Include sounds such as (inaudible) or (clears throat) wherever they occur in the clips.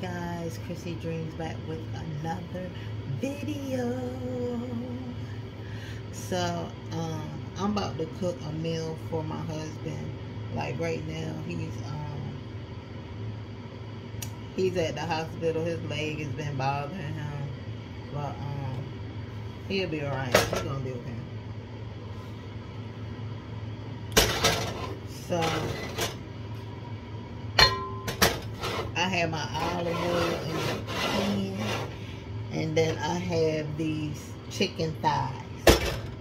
guys, Chrissy Dreams back with another video. So, um, I'm about to cook a meal for my husband. Like right now, he's um, he's at the hospital. His leg has been bothering him, but um, he'll be alright. He's gonna be okay. So. I have my olive oil in the pan. And then I have these chicken thighs.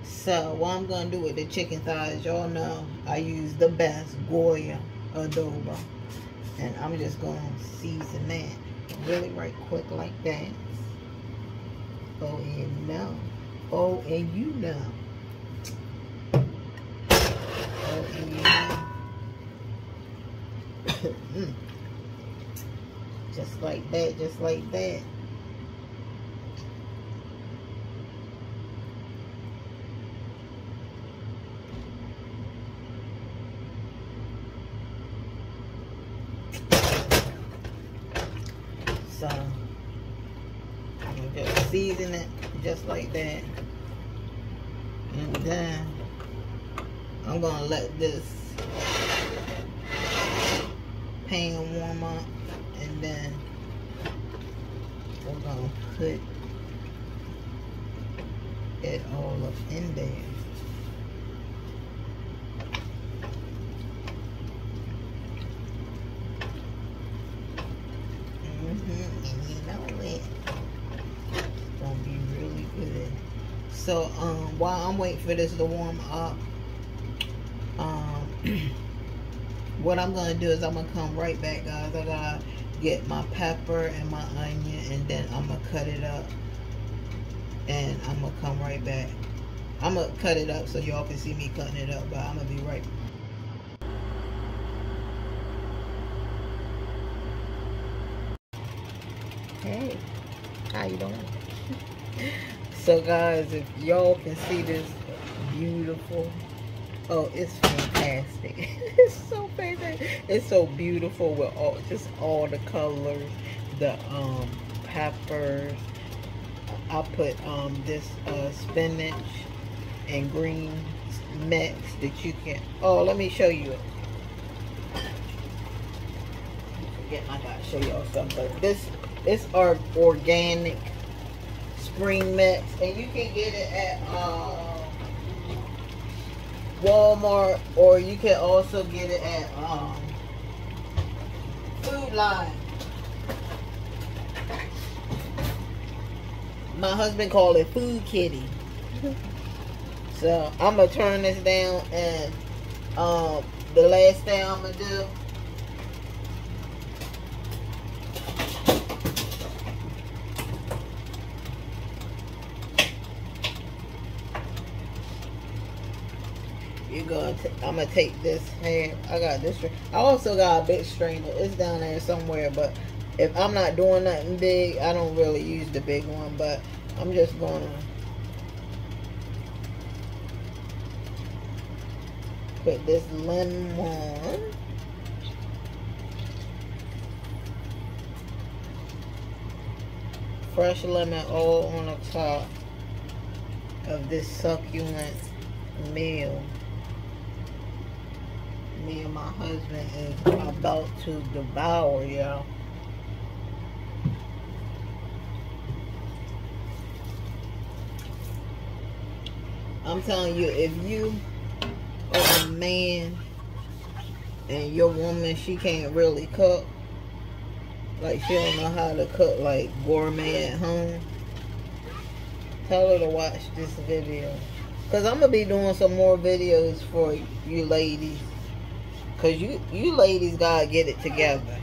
So what I'm going to do with the chicken thighs, y'all know I use the best Goya adobo. And I'm just going to season that really right quick like that. Oh, and no. Oh, and you know. Oh, and you know. (coughs) Mm. Just like that, just like that. So, I'm going to just season it just like that. And then, I'm going to let this pan warm up and then we're gonna put it all up in there. Mm-hmm, and you know it. Gonna be really good. So um while I'm waiting for this to warm up, um (clears throat) what I'm gonna do is I'm gonna come right back guys. I gotta get my pepper and my onion and then I'm gonna cut it up and I'm gonna come right back. I'm gonna cut it up so y'all can see me cutting it up but I'm gonna be right hey. How you doing? (laughs) So guys if y'all can see this beautiful Oh, it's fantastic. (laughs) it's so fantastic. It's so beautiful with all just all the colors, the um peppers. I put um this uh spinach and green mix that you can oh let me show you it. I gotta show y'all something. This is our organic spring mix and you can get it at uh Walmart, or you can also get it at um, Food Lion. My husband called it Food Kitty. so I'm gonna turn this down, and um, the last thing I'm gonna do you're going to I'm gonna take this hand. I got this I also got a big strainer it's down there somewhere but if I'm not doing nothing big I don't really use the big one but I'm just gonna put this lemon fresh lemon all on the top of this succulent meal me and my husband is about to devour, y'all. I'm telling you, if you are a man and your woman, she can't really cook, like she don't know how to cook like gourmet at home, tell her to watch this video. Because I'm going to be doing some more videos for you ladies Cause you you ladies gotta get it together.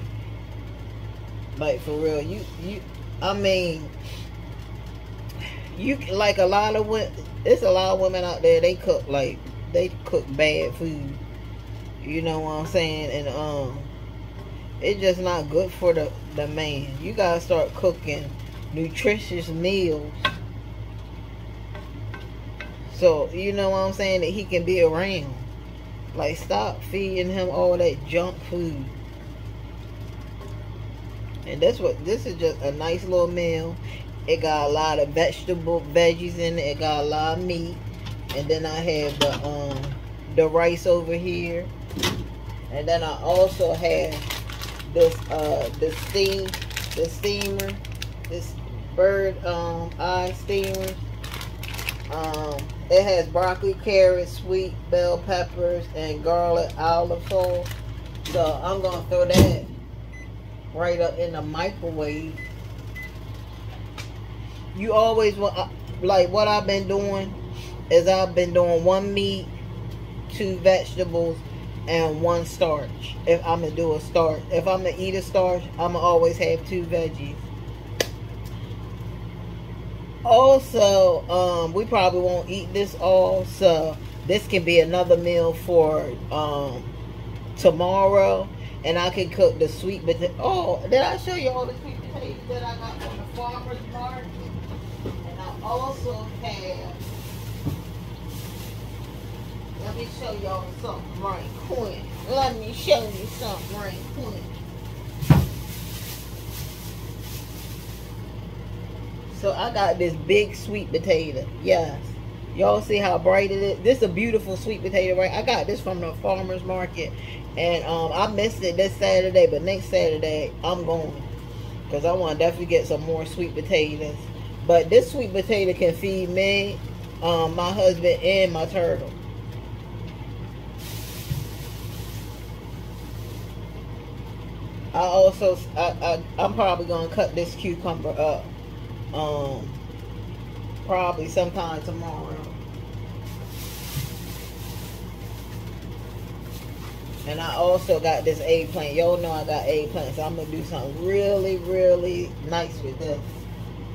Like for real, you you. I mean, you like a lot of women. It's a lot of women out there. They cook like they cook bad food. You know what I'm saying? And um, it's just not good for the the man. You gotta start cooking nutritious meals. So you know what I'm saying that he can be around. Like, stop feeding him all that junk food. And that's what this is just a nice little meal. It got a lot of vegetable veggies in it. It got a lot of meat. And then I have the um the rice over here. And then I also have this uh the steam the steamer. This bird um eye steamer. Um it has broccoli, carrots, sweet bell peppers, and garlic olive oil. So I'm gonna throw that right up in the microwave. You always want uh, like what I've been doing is I've been doing one meat, two vegetables, and one starch. If I'm gonna do a starch, if I'm gonna eat a starch, I'm gonna always have two veggies also um, we probably won't eat this all so this can be another meal for um, tomorrow. And I can cook the sweet potato. Oh did I show you all the sweet potatoes that I got from the farmer's market? And I also have let me show y'all something right quick. Let me show you something right quick So I got this big sweet potato. Yes. Y'all see how bright it is? This is a beautiful sweet potato, right? I got this from the farmer's market. And um, I missed it this Saturday, but next Saturday, I'm going. Because I want to definitely get some more sweet potatoes. But this sweet potato can feed me, um, my husband, and my turtle. I also, I, I, I'm probably going to cut this cucumber up um, probably sometime tomorrow. And I also got this eggplant. Y'all know I got eggplant, so I'm gonna do something really, really nice with this.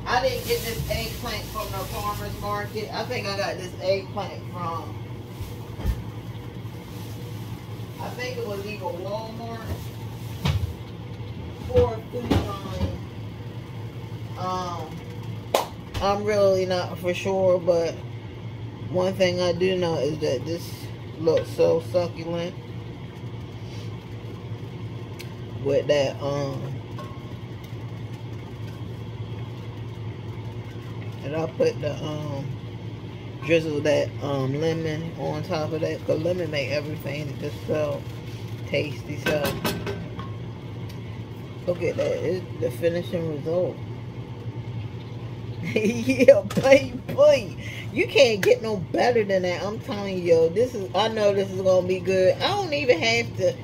I didn't get this eggplant from the farmer's market. I think I got this eggplant from I think it was either Walmart or Food. Um I'm really not for sure, but one thing I do know is that this looks so succulent with that um and I put the um drizzle that um lemon on top of that because lemon make everything just so tasty so look at that it's the finishing result (laughs) yeah, baby. You can't get no better than that. I'm telling you, this is. I know this is gonna be good. I don't even have to,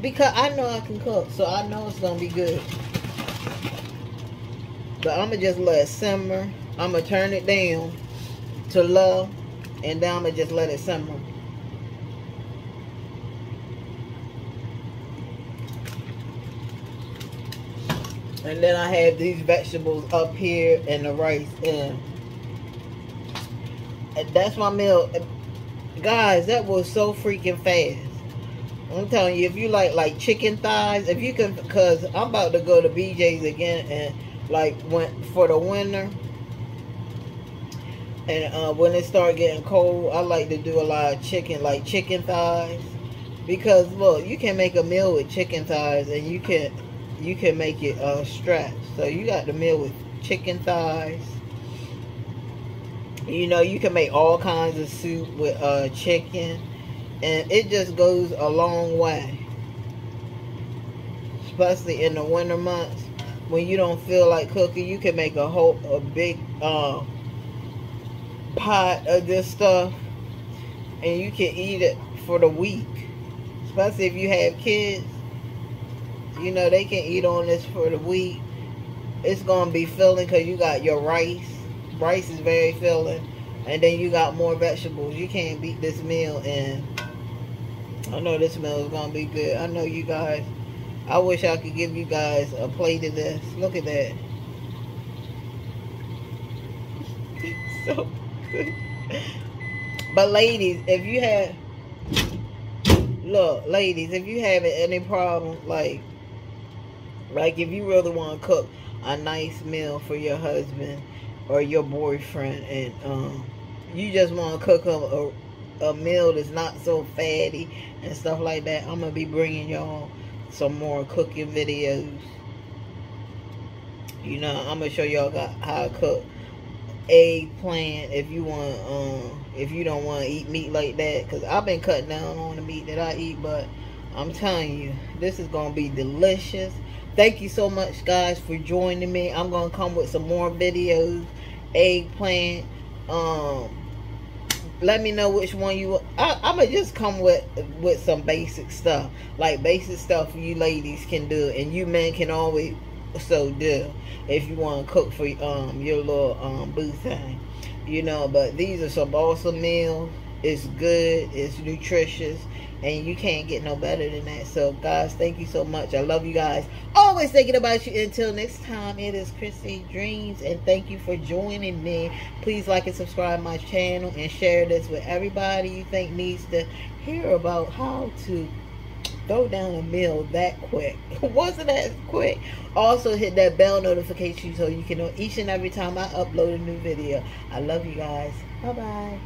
because I know I can cook, so I know it's gonna be good. But I'm gonna just let it simmer. I'm gonna turn it down to low, and then I'm gonna just let it simmer. And then I have these vegetables up here and the rice and that's my meal. Guys, that was so freaking fast. I'm telling you, if you like like chicken thighs, if you can, cause I'm about to go to BJ's again and like went for the winter. And uh, when it start getting cold, I like to do a lot of chicken, like chicken thighs. Because look, you can make a meal with chicken thighs and you can you can make it uh, stretch. So you got the meal with chicken thighs. You know, you can make all kinds of soup with uh, chicken. And it just goes a long way. Especially in the winter months. When you don't feel like cooking, you can make a whole, a big uh, pot of this stuff. And you can eat it for the week. Especially if you have kids you know, they can eat on this for the week. It's going to be filling because you got your rice. Rice is very filling. And then you got more vegetables. You can't beat this meal. And I know this meal is going to be good. I know you guys. I wish I could give you guys a plate of this. Look at that. so good. But ladies, if you have look, ladies, if you have any problem, like like if you really want to cook a nice meal for your husband or your boyfriend and um, you just want to cook a, a, a meal that's not so fatty and stuff like that, I'm to be bringing y'all some more cooking videos. You know, I'm gonna show y'all how to cook eggplant if you want um if you don't want to eat meat like that because i've been cutting down on the meat that i eat but i'm telling you this is gonna be delicious thank you so much guys for joining me. I'm gonna come with some more videos. Eggplant um let me know which one you I, i'm gonna just come with with some basic stuff. Like basic stuff you ladies can do and you men can always so do if you want to cook for um your little um boo thing you know but these are some awesome meals it's good it's nutritious and you can't get no better than that so guys thank you so much i love you guys always thinking about you until next time it is chrissy dreams and thank you for joining me please like and subscribe my channel and share this with everybody you think needs to hear about how to throw down a meal that quick. (laughs) Wasn't that quick? Also hit that bell notification so you can know each and every time I upload a new video. I love you guys. Bye bye.